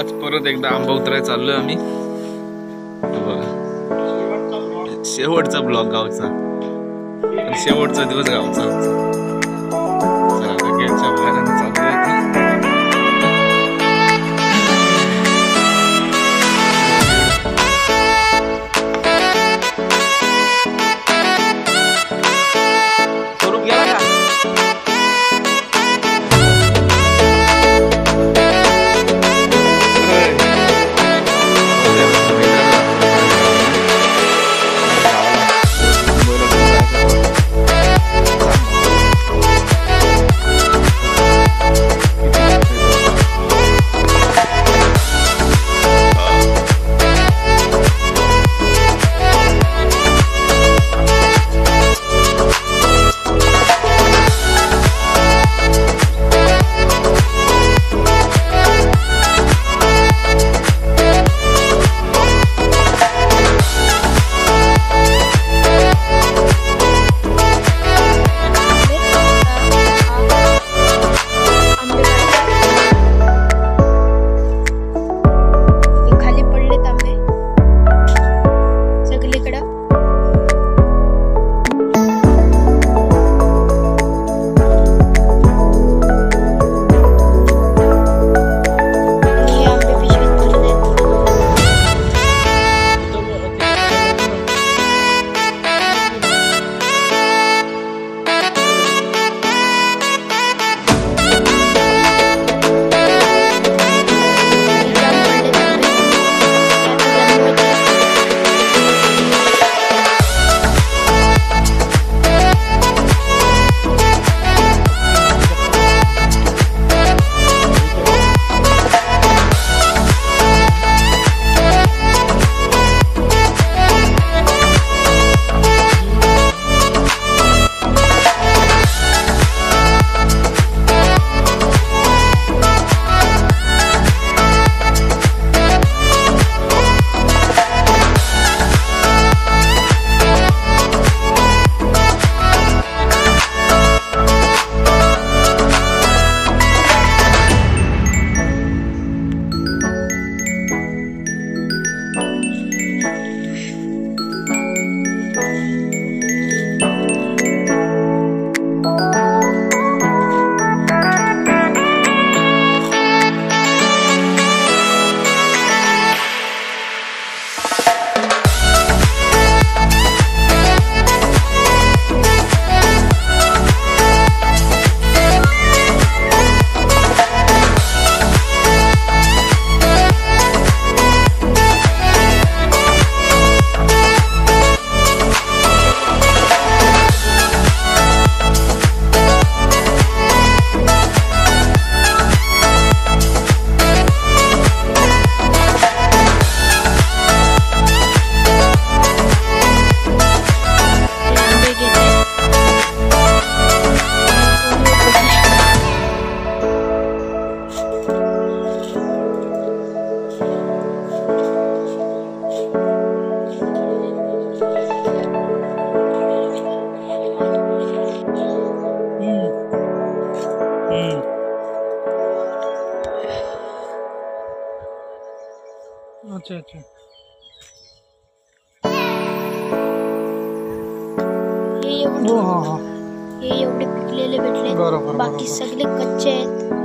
आज परत एकदा आंबा उतराय चाललोय आम्ही. बघा. शेवटचा ब्लॉक गावचा. शेवटचा दिवस गावचा. अच्छा अच्छा। हे एवढे हो हा हा। हे एवढे पिकलेले भेटले बाकी. सगळे कच्चे आहेत.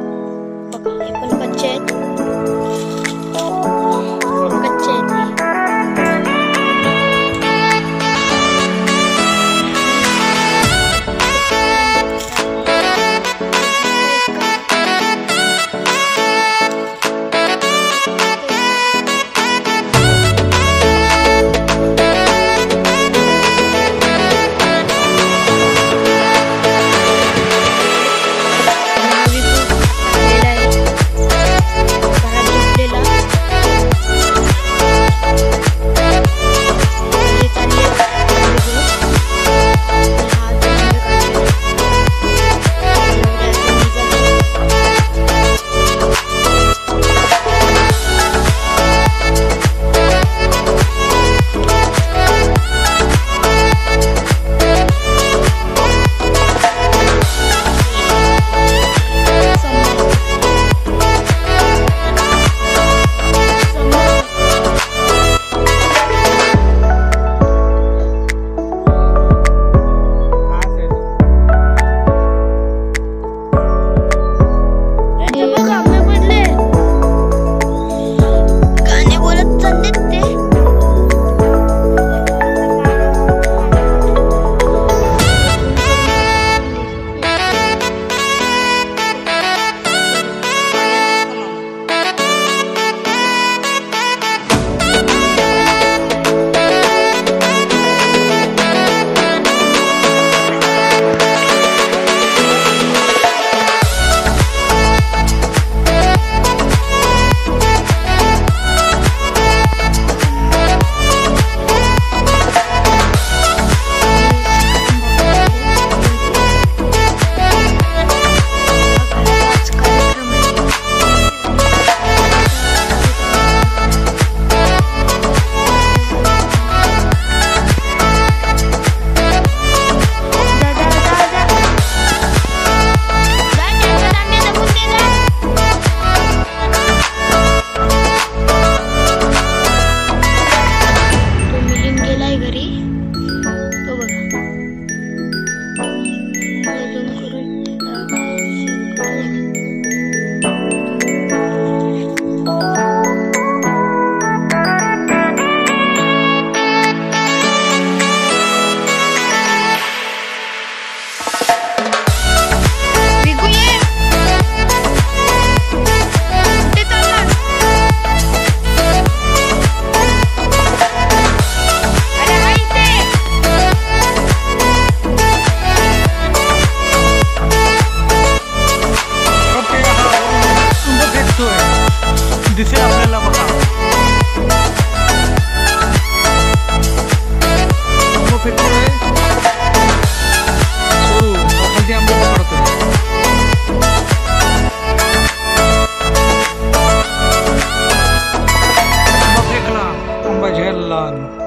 Magellan.